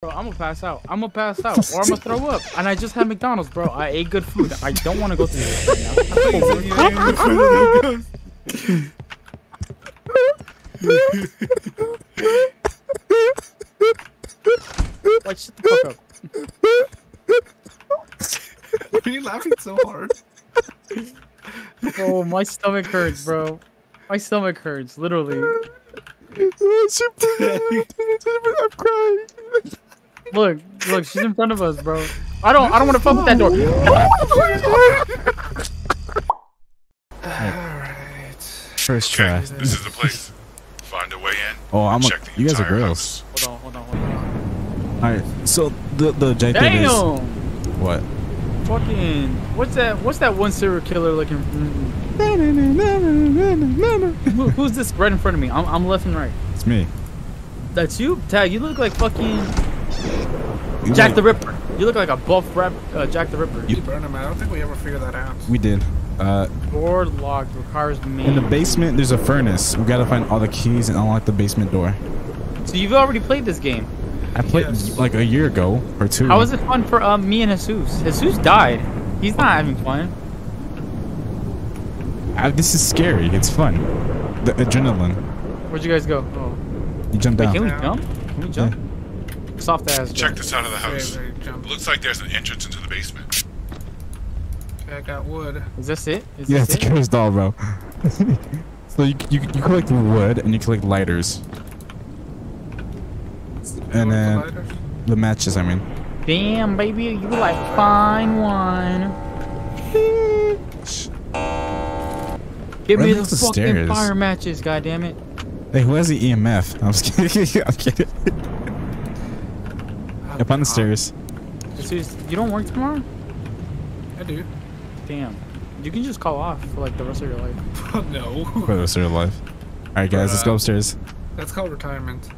Bro, I'm gonna pass out. I'm gonna pass out, or I'm gonna throw up. And I just had McDonald's, bro. I ate good food. I don't want to go through this right now. like, shut the fuck up. Why are you laughing so hard? Bro, my stomach hurts, bro. My stomach hurts, literally. I'm crying. Look, look, she's in front of us, bro. I don't, I don't want to fuck with that door. Alright. First try. This is the place. Find a way in. Oh, I'm. A, you guys are entire girls. Hold on, hold on, hold on. All right. So the the objective is Damn! what? Fucking, what's that? What's that one serial killer looking? Who, who's this right in front of me? I'm, I'm left and right. It's me. That's you, Tag. You look like fucking You Jack like- the Ripper. You look like a buff rap, uh, Jack the Ripper. You burn him. I don't think we ever figured that out. We did. Uh, Door locked requires main. in the basement, there's a furnace. We gotta find all the keys and unlock the basement door. So you've already played this game. I played Yes. like a year ago or two. How was it fun for um, me and Jesus? Jesus died. He's not having fun. Uh, this is scary. It's fun. The adrenaline. Where'd you guys go? Oh. You jumped Wait, down. can we jump? Can we jump? Soft ass. Check jump. this side of the house. Very, very jump. Looks like there's an entrance into the basement. Okay, I got wood. Is this it? Is Yeah, this it's a it? cursed doll, bro. so you, you you collect wood and you collect lighters and You want the then the matches. I mean. Damn, baby, you like fine wine. Give me the the hell's the fucking stairs? fire matches, goddammit. Hey, who has the EMF? I'm just kidding. I'm kidding. Up on the stairs. Jesus, you don't work tomorrow? I do. Damn. You can just call off for like the rest of your life. no. For the rest of your life. All right, guys, let's go upstairs. That's called retirement.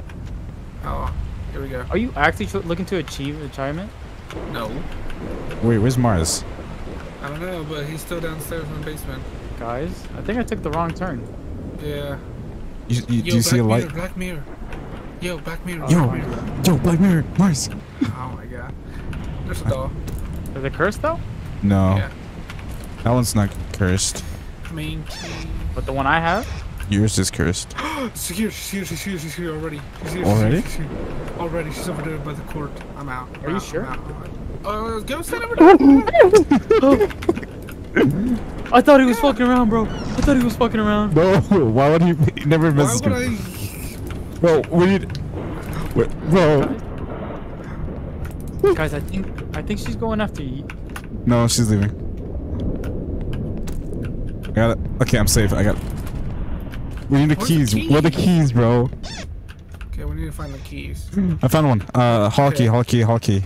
Oh, here we go. Are you actually looking to achieve achievement? No. Wait, where's Mars? I don't know, but he's still downstairs in the basement. Guys, I think I took the wrong turn. Yeah. You, you, do Yo, you see a light? Mirror, Black Mirror. Yo, Black Mirror. Yo, Black Mirror. yo, Black Mirror, Mars. Oh my god. There's a doll. Is it cursed though? No, Yeah. that one's not cursed. Main key. But the one I have? Yours is cursed. She's here, she's here, she's here, she's here already. She's here, Already? She's here, she's here. Already, she's over there by the court. I'm out. I'm Are you out, sure? I'm. Uh, go stand over there. I thought he was fucking around, bro. I thought he was fucking around. No, why would he? he never Why messes would with I? me. Bro, we need. Wait, bro. Guys, I think I think she's going after you. No, she's leaving. I got it. Okay, I'm safe. I got. It. We need the Where's the keys. key? Where are the keys, bro? Okay, we need to find the keys. I found one. Uh, hall key, Okay. hall key, hall key.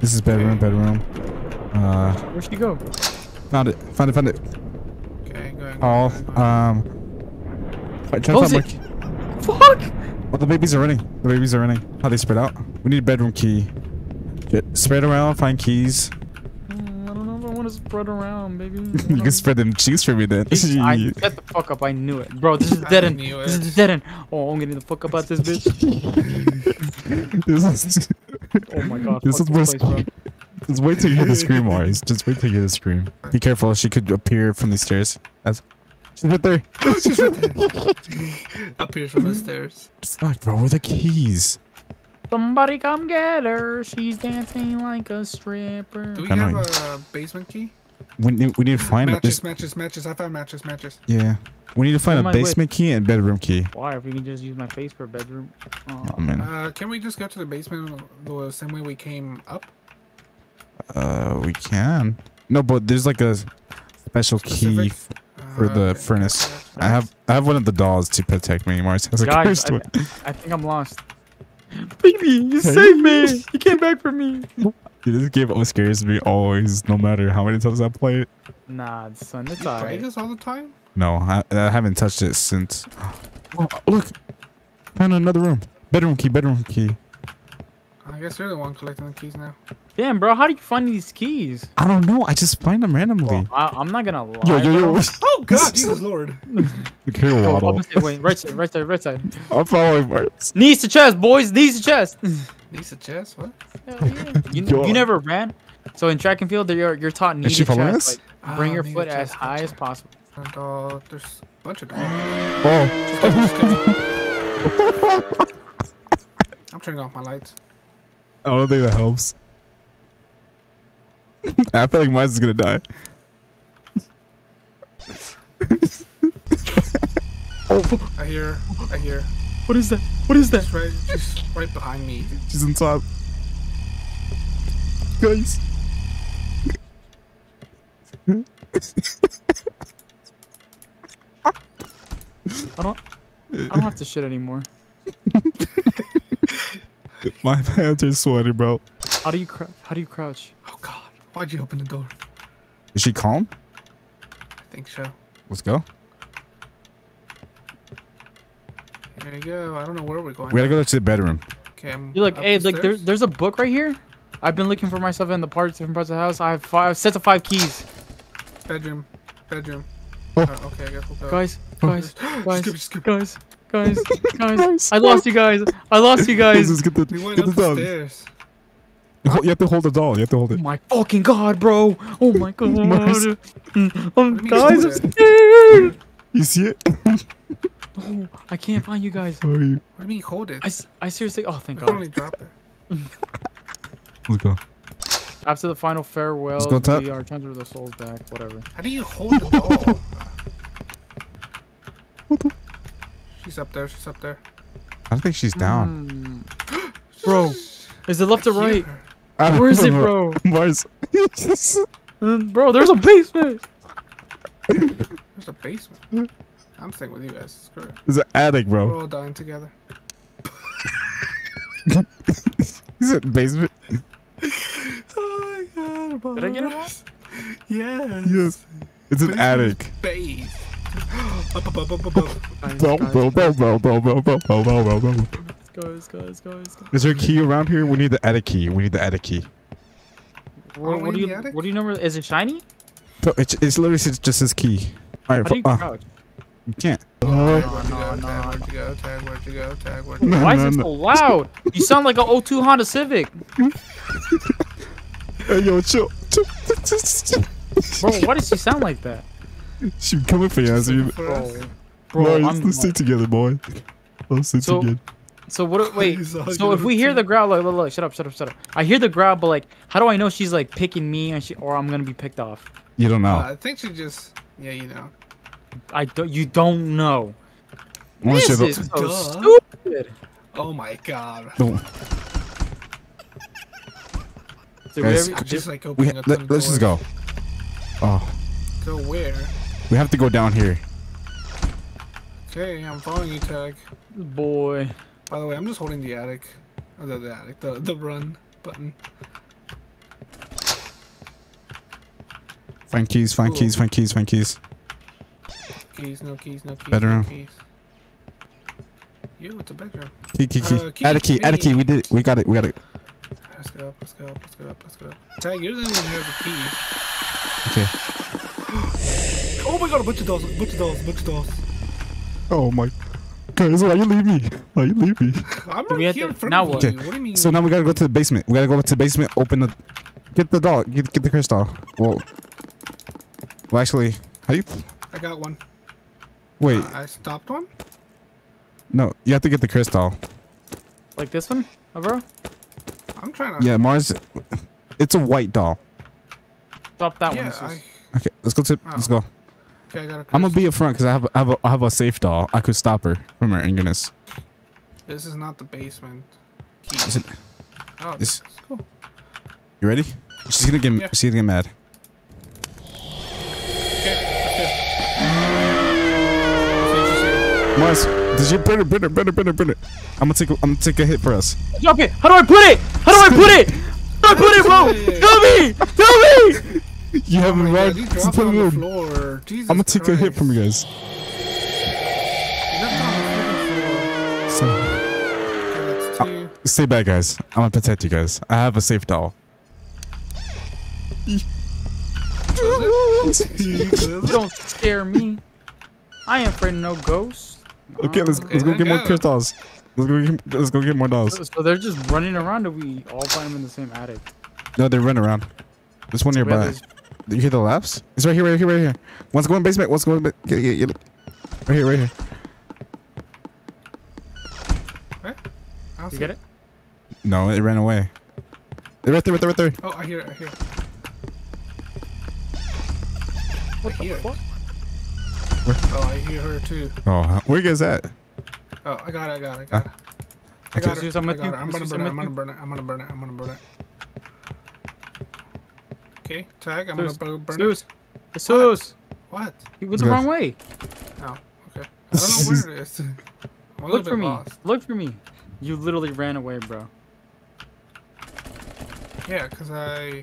This is bedroom, bedroom. Uh, Where'd she go? found it, found it, found it. Okay, go ahead. Hall. Go ahead, go ahead. Um. Try, try to Close find it. Fuck! Oh, the babies are running. The babies are running. How they spread out? We need a bedroom key. Get- Spread around, find keys. Mm, I don't know if I want to spread around, baby. you can spread them cheeks for me then. Jeez, I get the fuck up. I knew it, bro. This is dead end. This it. is dead end. Oh, I'm getting the fuck up out this bitch. this is. Oh my god. This is worse. place, bro. Just wait till you hear the scream, Mars. Just wait till you hear the scream. Be careful. She could appear from the stairs. As she's right there. Up here from the stairs. Fuck, bro. Where are the keys? Somebody come get her. She's dancing like a stripper. Do we I have know. a basement key? We need, we need to find a matches, bas- matches, matches. I found matches, matches. Yeah. We need to find Who a am with? basement key and bedroom key. Why? If we can just use my face for a bedroom. Oh, Oh man. Uh, can we just go to the basement the same way we came up? Uh, we can. No, but there's like a special key Specific? f- for the okay, furnace. gotcha, I have I have one of the dolls to protect me. Mars has a Guys, cursed I, one. I think I'm lost. Baby, you saved me. You came back for me. Dude, this game always scares me always, no matter how many times I play it. Nah, son, it's You play alright. this all the time? No, I, I haven't touched it since. Oh, look, found another room. Bedroom key. Bedroom key. I guess you're the one collecting the keys now. Damn, bro, how do you find these keys? I don't know. I just find them randomly. Well, I, I'm not gonna lie. yo, yo, yo. Oh God, Jesus Lord! Look here, Oh, Waddle. opposite right side, right side, right side. I'm following Mars. Knees to chest, boys. Knees to chest. knees to chest? What? Hell yeah. You, you never ran? So in track and field, you're you're taught knee Is she to chest. Like, bring Ah, your foot as chest, high as possible. And uh, there's a bunch of dogs. Oh, I'm turning off my lights. I don't think that helps. I feel like mine's gonna die. Oh. I hear, I hear. What is that? What is that? She's right, she's right behind me. She's on top. Guys. I don't. I don't have to shit anymore. My hands are sweaty, bro. How do you cr- How do you crouch? Oh God! Why'd you open the door? Is she calm? I think so. Let's go. There you go. I don't know where we're going. We gotta go to the bedroom. Okay, I'm You're like, hey, like there, there's a book right here. I've been looking for myself in the parts, different parts of the house. I have five sets of five keys. bedroom, bedroom. Oh. Uh, okay, I guess we'll. Oh. Guys, guys, guys, Skip, skip. guys, guys, guys. I lost you guys. I lost you guys. Let's get the, We went get up the dog. stairs. You have to hold the doll. You have to hold Oh it. my fucking god, bro. Oh my god. Mars. Do you mean guys, I'm scared. You see it? Oh, I can't find you guys. How are you? What do you mean hold it? I, s- I seriously. Oh, thank I can God. only drop it. Let's go. After the final farewell, we are transfer the souls back. Whatever. How do you hold the doll? she's up there. She's up there. I don't think she's down. Mm. Bro, is it left or I hear right? her. I don't Where is it, bro? Mars. Mm, Bro, there's a basement. There's a basement. I'm staying with you guys. Screw it. It's an attic, bro. We're all dying together. Is it basement? Oh my god, Did I get it wrong? Yes. Yes. It's an attic. Base. Up, up, up, up, up, up. Is there a key around here? We need the attic key. We need the attic key. What, what do you the attic? what do you number? Is it shiny? So It's, it's literally just just his key. All How do you uh, crouch? you can't. Where'd no, you go? no. Where'd you go? Tag, where'd you go? Tag, where'd you go? Why no, is it so loud? You sound like an 02 Honda Civic. Hey, yo, chill. chill. chill. Bro, why does she sound like that? She coming for you. So you For us? Bro, bro, boy, let's stay together, boy. Let's stay So- together. so what? Wait, so if we hear the growl, look, look, look, shut up, shut up, shut up. I hear the growl, but like, how do I know she's like picking me and she, or I'm gonna be picked off? You don't know. Uh, I think she just, yeah, you know. I don't. You don't know. Once This is so Duh. stupid. Oh my god. don't- Guys, we just like opening a ton let, let's just go. Oh, Go where? We have to go down here. Okay, I'm following you, Tag. boy. By the way, I'm just holding the attic. Oh, the, the attic, the, the run button. Find keys, find Cool. keys, find keys, find keys. Keys, no keys, no keys. Bedroom. No keys. You, it's a bedroom. Key, key, key. Uh, key, add a key, add a key. key. We did it. We got it. We got it. Let's go up, let's go up, let's go up, let's go up. Tag, you're the one who has the keys. Okay. Oh my god, a bunch of dolls, a bunch of dolls, a bunch of dolls. Oh my. Guys, why you leave me? Why you leave me? I'm Do we right have here to- in front now of what? you. Okay, What do you mean? So now we gotta go to the basement. We gotta go to the basement. Open the. Get the doll. Get get the crystal. Well. Well, actually, how do you? I got one. Wait, Uh, I stopped one? no. You have to get the crystal. Like this one, oh, bro? I'm trying to. Yeah, Mars. It's a white doll. Stop that one. Yeah, This is- I, Okay, let's go to. Let's Oh. go. Okay, I got a I'm gonna be up front because I have I have a, I have a safe doll. I could stop her from her angerness. This is not the basement. Is it? Oh, is- that's cool. You ready? She's gonna get. Yeah. She's gonna get mad. Okay, okay. Mars, did you burn it? Burn it? Burn it? Burn it? Burn it? I'm gonna take. A, I'm gonna take a hit for us. Drop it. How do I put it? How do I put it? How do I put it, bro? Tell me. Tell me. You Oh have my me god, right. to the on floor. Jesus I'm gonna take a hit from you guys. You left it on the freaking floor. So Okay, stay uh, back, guys. I'm gonna protect you guys. I have a safe doll. You don't scare me. I ain't afraid of no ghosts. Okay, let's Okay, let's go then get more crystals. Let's go get, let's go get more dolls. So, so they're just running around, or we all find them in the same attic? No, they run around. There's one Where nearby. there's- You hear the laughs? It's right here, right here, right here. One's going basement. One's going. Ba- get, get, get. Right here, right here. I don't You get it? No, it ran away. They're right there, right there, right there. Oh, I hear it. I hear it. What I the hear it. fuck? Oh, I hear her too. Oh, where you guys at? Oh, I got it. I got it. I got it. I got it. I'm got it. I'm gonna burn it. I'm gonna burn it. I'm gonna burn it. I'm gonna burn it. Okay, tag. I'm Zeus, gonna bu- burn Zeus, Jesus, it. What? he went the wrong way. Oh, okay. I don't know where it is. I'm a little Look for me. lost. Look for me. You literally ran away, bro. Yeah, cause I. Okay,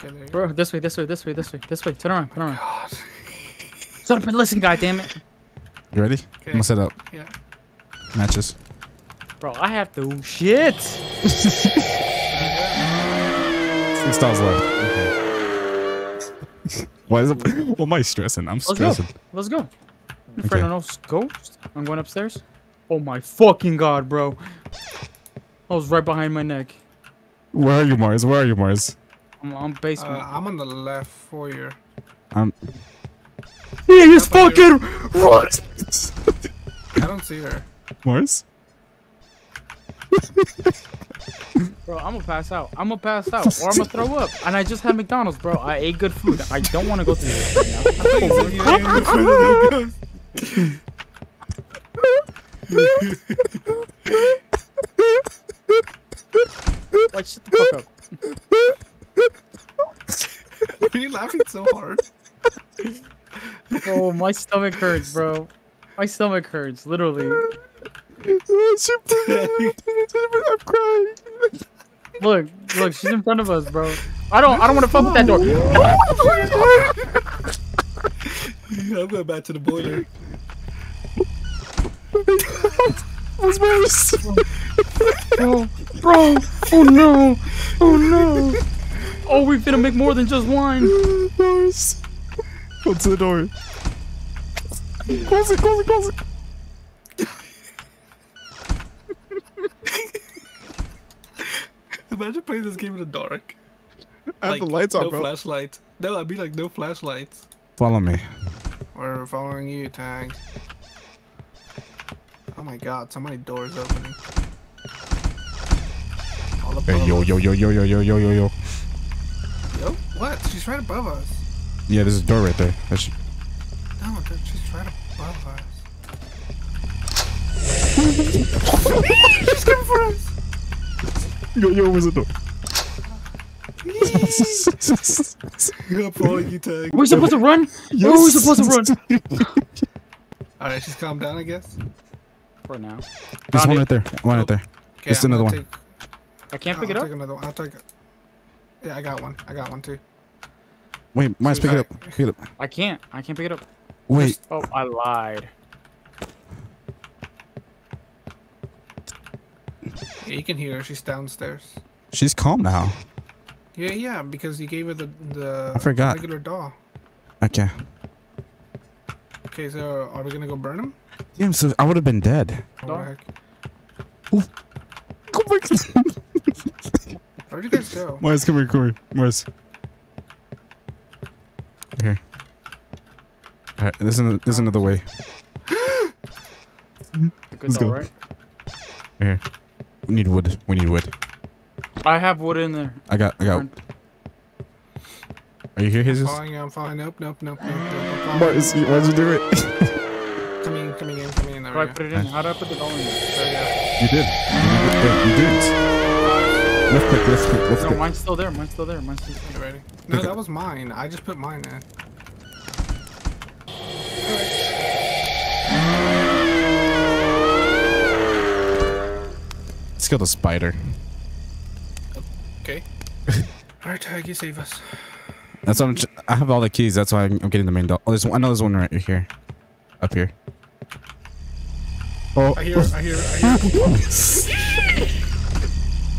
there you go. Bro, this way, this way, this way, this way, this way. Turn around, turn oh around. God. Shut up and listen, goddammit. You ready? I'm gonna set up Yeah. matches. Bro, I have to shit. Six stars left. Okay. Why is it? What am I stressing? I'm stressing. Let's go. stressing. Let's go. You Okay. afraid ghost? I'm going upstairs. Oh my fucking god, bro. I was right behind my neck. Where are you, Mars? Where are you, Mars? I'm on Uh, basement. I'm on the left foyer. I'm. he is up fucking what? I don't see her. Mars? Bro, I'm gonna pass out. I'm gonna pass out, or I'm gonna throw up. And I just had McDonald's, bro. I ate good food. I don't want to go through this right now. Like, shut the fuck up. Why are you laughing so hard? Oh, my stomach hurts, bro. My stomach hurts, literally. I'm crying. Look, look, she's in front of us, bro. I don't, I don't want to fuck with that door. I'm going back to the boiler. What's Mars? Bro, bro, oh no, oh no. Oh, we finna make more than just wine. Go to the door. Close it, close it, close it. Imagine playing this game in the dark. I have the lights on, no bro. flashlights. No, I'd be like no flashlights. Follow me. We're following you, tag. Oh my god, so many doors opening. All above Hey, yo, yo, yo, yo, yo, yo, yo, yo, yo. Yo, what? She's right above us. Yeah, there's a door right there. That's No, dude, she's right above us. she's coming for us. Yo, yo, where's the door? I'm following you, tag. Are supposed to run? Where are we supposed to run? Alright, she's calmed down, I guess. For now. There's Found one it. right there. One right there. Okay, Just I'm another one. Take, I can't pick I'll it up. Take another one. I'll take it. Yeah, I got one. I got one too. Wait, mine's pick it up. Pick it up. I can't. I can't pick it up. Wait, Oh, I lied. Yeah, you can hear her. She's downstairs. she's calm now. Yeah, yeah, because you gave her the the I forgot. regular doll. Okay. Okay, so are we gonna go burn him? Damn, so I would have been dead. Or Doll? the heck? Back. Where'd you guys go? Mars, come here, come here. Mars. Here. Alright, this is another, this is another way. Good Let's doll, go. right? Here. We need wood. We need wood. I have wood in there. I got, I got. Are you here, Jesus? Following you, I'm following. Nope, nope, nope, nope. nope. I'm following. Mars, you- why'd you do it? Coming coming in, coming in. There How do I put it in? How do I put the doll in there? There you did. You did. You did. Left click, left click, left No, click. mine's still there. Mine's still there. Mine's still there. ready? No, that was mine. I just put mine in. Let's kill the spider. Okay. Alright, Tag, you save us. That's what I'm. I have all the keys. That's why I'm, I'm getting the main door. Oh, there's one. I know there's one right here, up here. Oh, I hear, I hear, I hear.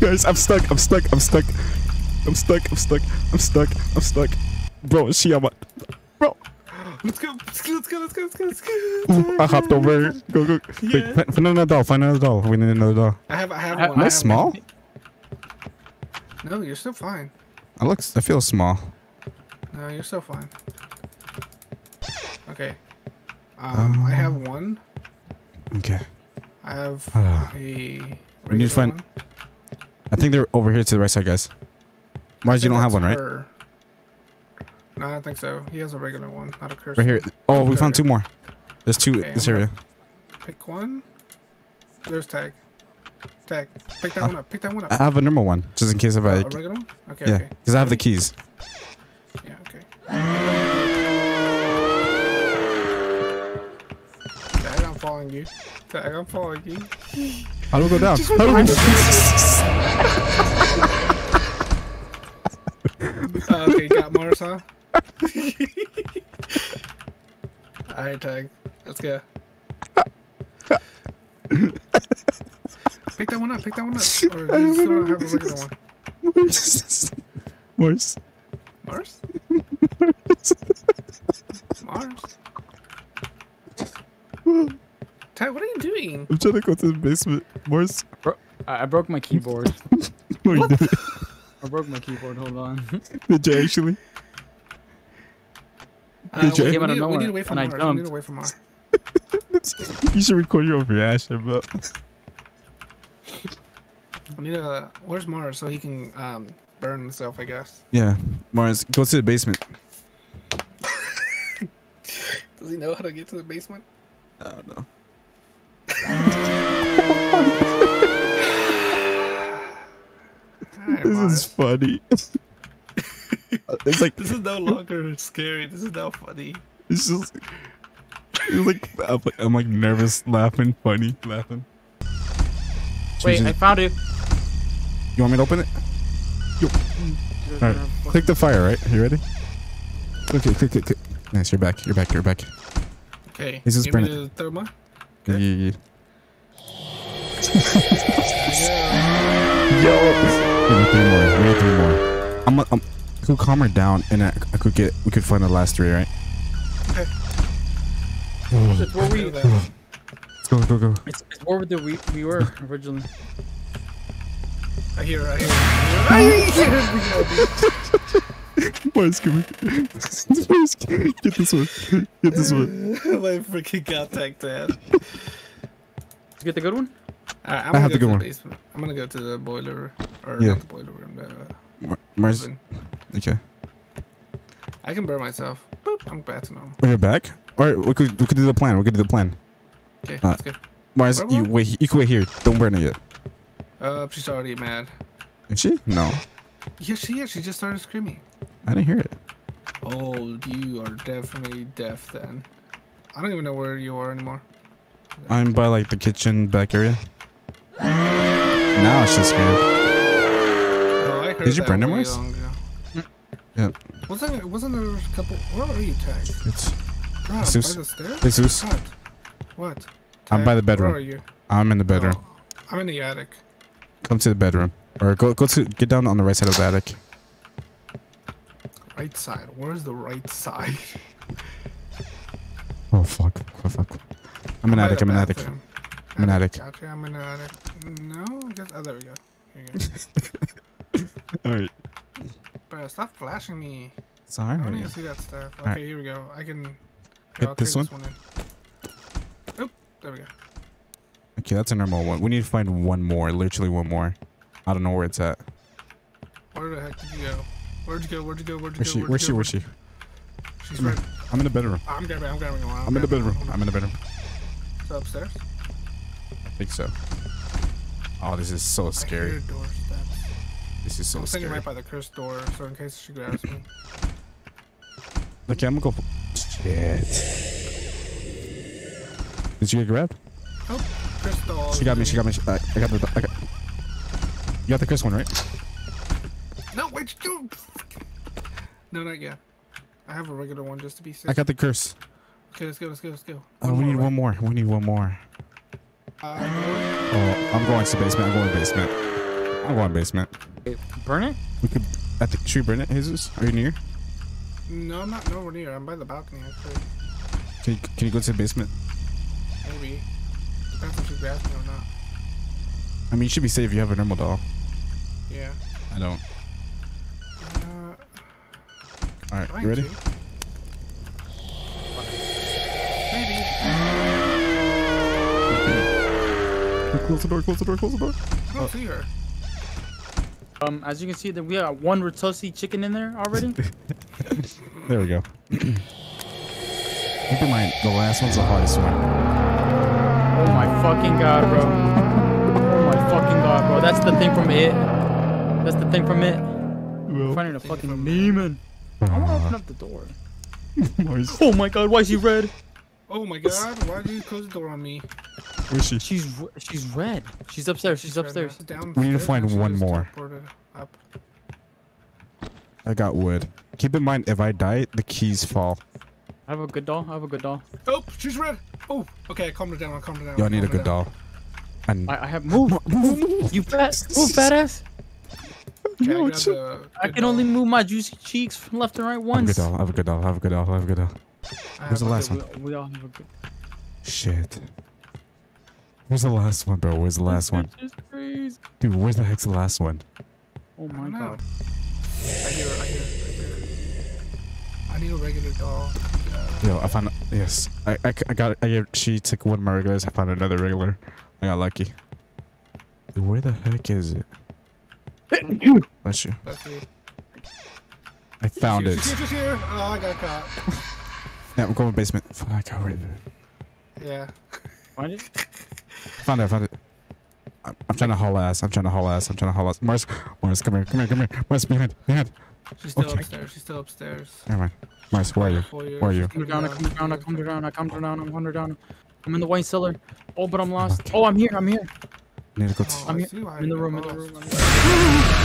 guys, I'm stuck. I'm stuck. I'm stuck. I'm stuck. I'm stuck. I'm stuck. I'm stuck. Bro, she on my. Bro. Let's go. Let's go. Let's go. Let's go. Let's go. Let's go. I hopped over. Go go. Wait, Yeah. find, find another doll. Find another doll. We need another doll. I have. I have I- one. Am I have small? one. No, you're still fine. I look. I feel small. No, you're still fine. Okay. Um, I have one. Okay. I have Ah. a. We need to find- one. I think they're over here to the right side, guys. Mars, you don't have think one, right? That's her. No, I don't think so. He has a regular one, not a curse. Right here. one. Oh, we found two more. There's two Okay, this I'm area. Pick one. There's tag. Tag. Pick that Uh, one up. Pick that one up. I have a normal one, just in case if Oh, I. a regular one? Okay. Yeah, Okay. because I have the keys. Yeah. Okay. Tag, I'm following you. Tag, I'm following you. How do we go down? How do we Uh, okay, got Mars, huh? Alright, tag. Let's go. pick that one up. Pick that one up. Or do you still don't have a regular one? Mars. Mars? Mars? Tag, what are you doing? I'm trying to go to the basement. Mars. I, I broke my keyboard. No. I broke my keyboard. Hold on. Did you actually? Uh, you- we, Came we, out of need, we nowhere, need to wait for and I Mars. We need jumped. to wait for Mars. You should record your own reaction, bro. We need to. Where's Mars so he can um, burn himself? I guess. Yeah, Mars, go to the basement. Does he know how to get to the basement? I don't know. Alright, This Mars. is funny. it's like This is no longer scary. This is now funny. it's just. It's like I'm, like I'm like nervous, laughing, funny, laughing. Wait, Choosing- I found it. you want me to open it? All right, click the fire. Right, you ready? Okay, click, click, click. Nice, you're back. You're back. You're back. Okay. This is give me Brennan. the third one. Yeah, Okay. yeah, Yeah. yeah. We need three more. We need three more. I'm. I'm I could calm her down, and I, I could get. We could find the last three, right? Okay. It's where we. That- Let's go, go, go. It's, it's where the we, we were originally. I hear. it, I hear. it, I hear. it. Mars, come here. Mars, get this one. Get this one. My freaking contact dad. Did you get the good one? Alright, I'm I gonna have go the good to one. the. I'm gonna go to the boiler, or Yeah. not the boiler room. The Oven. okay. I can burn myself. Boop, I'm back to normal. Are you back? All right, we could we could do the plan. We could do the plan. Okay, Uh, let's go. Mars, you wait. You can wait here. Don't burn it yet. Uh, she's already mad. Is she? No, Yes, she is. She just started screaming. I didn't hear it. Oh, you are definitely deaf then. I don't even know where you are anymore. I'm by like the kitchen back area. Now she's scared. Oh, I heard Did you that burn them, way Wes? long. Yep. Wasn't wasn't there a couple? Where are you, Tag? It's Rob, Jesus. by the stairs? Jesus. What? What? I'm by the bedroom. Where are you? I'm in the oh, bedroom. Oh, I'm in the attic. Come to the bedroom, or go go to get down on the right side of the attic. Right side. Where's the right side? Oh fuck! Oh, fuck! I'm in By attic. I'm in attic. I'm in attic. Gotcha. I'm in the attic. No, I guess. Oh, there we go. Here you go. All right. Bro, stop flashing me. Sorry. I don't need to see that stuff. Okay, Alright. here we go. I can. Hit I'll this take one? in. Oop, there we go. Okay, that's a normal one. We need to find one more. Literally one more. I don't know where it's at. Where the heck did you go? Where'd you go? Where'd you go? Where'd you Where's go? she? Where'd Where's she? go? Where's she? She's right. I'm in the bedroom. I'm grabbing. I'm grabbing one. I'm in the bedroom. I'm in the bedroom. So upstairs. I think so. Oh, this is so I scary. Doorsteps. This is so I'm sitting scary. right by the cursed door, so in case she grabs me. Okay, I'm gonna go. For... Shit. Did you get grabbed? Oh, crystal. She got me. She got me. She, I, I got the. I got. You got the Chris one, right? No, wait, you. No, not yet. I have a regular one just to be safe. I got the curse. Okay, let's go. Let's go. Let's go. Oh, we need one more. We need one more. Uh, Oh, I'm going to basement. I'm going basement. I'm going basement. Wait, burn it? We could. I think. Should we burn it, Jesus? Are you near? No, I'm not nowhere near. I'm by the balcony actually. Can you, can you go to the basement? Maybe. Depends if she grabs me or not. I mean, you should be safe if you have a normal doll. Yeah. I don't. Uh, All right, you ready? to. Maybe. Close the door. Close the door. Close the door. I don't see her. Um, as you can see, that we got one rotisserie chicken in there already. There we go. Keep in mind, the last one's the hardest one. Oh my fucking god, bro. Oh my fucking god, bro. That's the thing from it. That's the thing from it. Finding a fucking from demon. I wanna Uh, open up the door. Oh my god, why is he red? Oh my god, why did you close the door on me? Where's she? She's she's red. She's upstairs. She's upstairs. Down We need to find one more. Up. I got wood. Keep in mind, if I die, the keys fall. I have a good doll. I have a good doll. Oh, she's red. Oh, okay, I calmed her down. I calmed her down. Yo, I I need a good down. doll. And I, I have move. move. You fat. Move, fat ass. Okay, I, No, grabbed it's- the I good can only move my juicy cheeks from left and right I have a once. good doll. I have a good doll. I have a good doll. I have a good doll. Where's the have- last We, one? we all have a good. Shit. Where's the last one, bro? Where's the last one? This is crazy. Dude, where's the heck's the last one? Oh I my don't know. god. I hear. I hear. I hear. I need a regular doll. Uh, Yo, I found. Yes, I, I, I got. I gave, she took one of my regulars. I found another regular. I got lucky. Dude, where the heck is it? Bless you. let's see. I found She's it. here, she's here. Oh, I got caught. Yeah, I'm going to the basement. Fuck, I already Yeah. Find it? Found it. I found it. I'm, I'm trying to haul ass. I'm trying to haul ass. I'm trying to haul ass. Mars, Mars, come here, come here, come here. Mars, behind, behind. She's still Okay. upstairs. She's still upstairs. Never mind. Mars, where are you? Where are you? she's Come coming down, I come down, I come down, I come down, I'm under down. I'm in the wine cellar. Oh, but I'm lost. Okay. Oh, I'm here, I'm here. I need to go. Oh, I'm here. I'm in the room, in the room. in the room.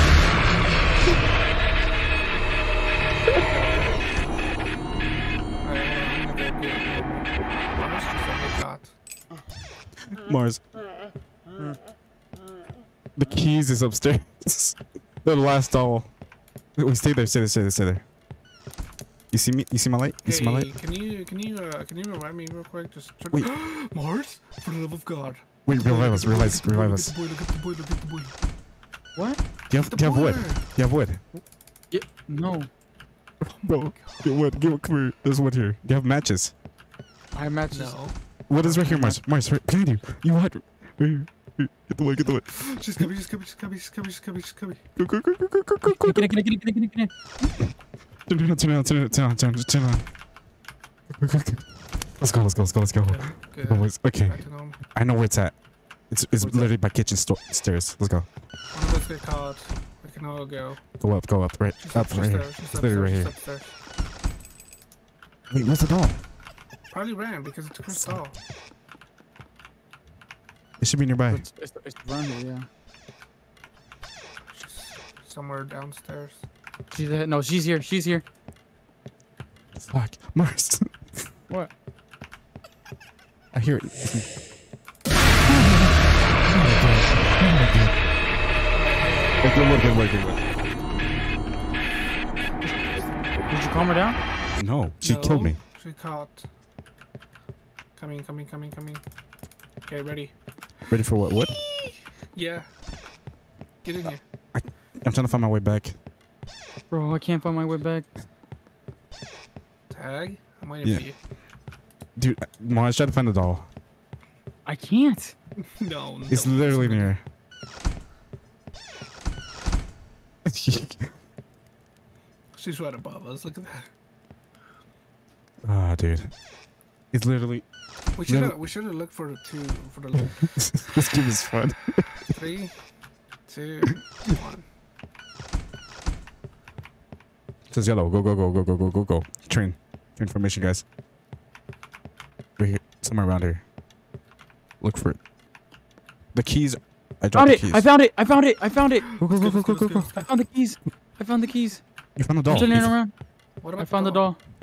Mars. The keys is upstairs. the last doll. Wait, stay there. Stay there. Stay there. Stay there. You see me? You see my light? You see my light? can you can you uh, can you revive me real quick? Just turn Wait. Mars, for the love of God. Wait, revive us. Revive us. Revive us. What? Do you have, do you have wood? Do you have wood? Yeah, no. Bro, get wood. Get wood. Come here. There's wood here. Do you have matches? I have matches. No. Wood is right here, Mars. Mars, right behind you. You what? Right here. Here. Get the wood. Get the wood. She's coming, she's coming, she's coming, she's coming, she's coming, she's coming. Go, go, go, go, go, go, go, go. Get it, get it, get it, get it, get it, get it. Turn it on. Turn it on. Turn it on. Turn it on. Turn it on. Turn it on. Go, go, go. Let's go. Let's go. Let's go. Let's go. Good, good. It's- Okay. Back to home. I know where it's at. It's it's Where's that? literally by kitchen sto- stairs. Let's go. One of us get caught. We can all go. Go up. Go up. Right. She's Up. she's Right here. there, she's It's literally right upstairs, here. she's. Wait, where's the doll? Probably ran because it's Chris doll. It should be nearby. It's, it's, it's around here, yeah. She's somewhere downstairs. She's there. No, she's here. She's here. Fuck. Mars. What? I hear it. Okay, good work, good work, good work. Did you calm her down? No, she No, killed me. She caught. Coming, coming, coming, coming. Okay, ready. Ready for what? What? Yeah. Get in here. I'm trying to find my way back. Bro, I can't find my way back. Tag. I'm waiting Yeah. for you. Dude, Mars, try to find the doll. I can't. No, no. It's literally near. She's right above us. Look at that. Ah, dude. It's literally. We should No. have. We should have looked for the two. For the look. this game is fun. three, two, one. It says yellow. Go, go, go, go, go, go, go, go. Train. Train formation, guys. Right here. Somewhere around here. Look for it. The keys. I dropped Found the it. keys. I found it. I found it. I found it. Go, go, go, go, go, go, go. I found the keys. I found the keys. You found the I'm doll. turning around. What about I found the doll. Okay, I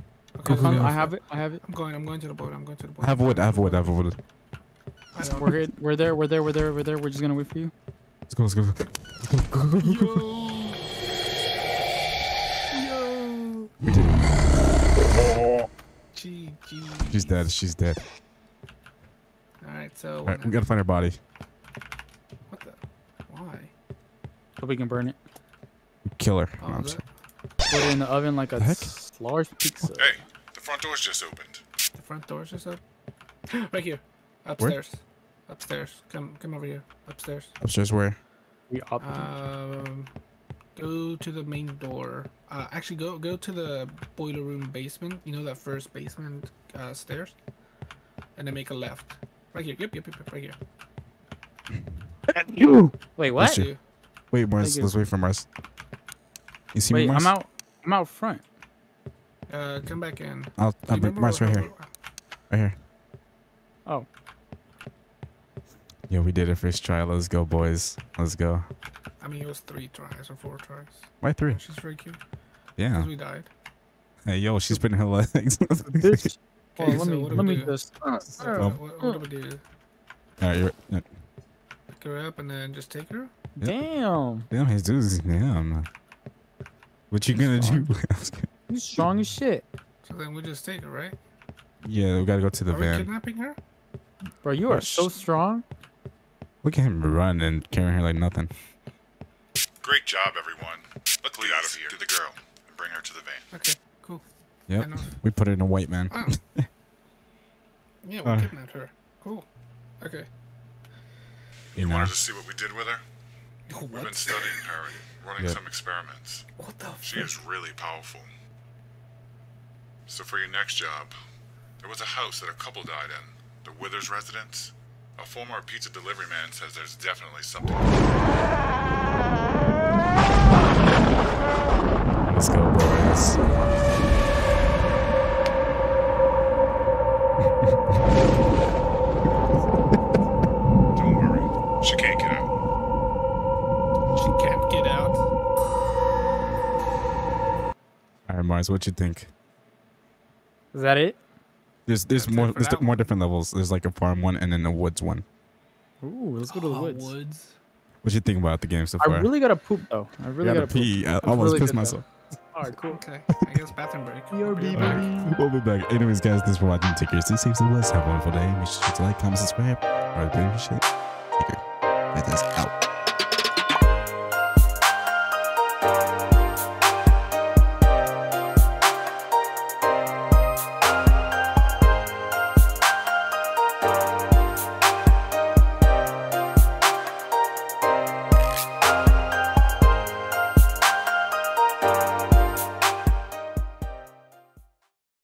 found. okay, I have it. I have it. I'm going. I'm going to the boat. I'm going to the boat. I have wood. I have wood. I have wood. We're here. We're there. We're there. We're there. We're there. We're just gonna wait for you. Let's go, let's go. Let's go, go, go, go, go, go. Yo. Yo. We did it. She's dead. She's dead. All right, so All right, we gotta find her body. what the? Why? So we can burn it. Kill her. Oh, No, I'm sorry. Put it in the oven like a The heck? s- large pizza. Hey, the front door's just opened. The front door's just up. right here, upstairs. Upstairs. Come, come over here. Upstairs. Upstairs where? We opted. Um, go to the main door. Uh, actually, go go to the boiler room basement. You know that first basement uh, stairs, and then make a left. Right here. Yep, yep, yep, yep right here. Wait, Let's what? do- Wait, Mars. Let's wait for Mars. You see Wait, me, Mars? I'm out. I'm out front. Uh, come back in. I'll, I'll bring Remember Mars right here. Right here. Oh, Yeah, we did it first try. Let's go, boys. Let's go. I mean, it was three tries or four tries. Why three? She's very cute. Yeah. Because we died. Hey, yo, she's putting her legs. bitch. Well, Okay, let so me let me do? just. So what, what, what do we do? All right, you're, yeah. Pick her up and then just take her? Damn, damn, Jesus, damn. What you gonna do? you strong as shit, So then we just take her, right? yeah, we gotta go to the Are we van. kidnapping her? bro. You Oh, are so strong. Look at him run and carrying her like nothing. Great job, everyone. Let's get out of here. To the girl and bring her to the van. Okay, cool. Yep. We put it in a white man. Oh. yeah, we Uh. kidnapped her. Cool. Okay. You Wanted to see what we did with her? We've been studying her and running Yeah. some experiments. What the She fuck? is really powerful. So for your next job, there was a house that a couple died in, the Withers residence. A former pizza delivery man says there's definitely something. Let's go, boys. Don't worry, she can't get out. She can't get out. All right, Mars, what you think? Is that it? There's there's That's more there's that more different levels. There's like a farm one and then a woods one. Ooh, let's go to the Oh, woods. woods. What you think about the game so far? I really gotta poop though. I really gotta gotta, pee. I almost really pissed myself. poop. All right, cool. Okay, I guess bathroom break. Yo, I'll be baby. back. We'll be back. Anyways, guys, thanks for watching. Take care. Stay safe. Stay blessed. Have a wonderful day. Make sure to like, comment, subscribe. All right, baby shit. Take care. That is out.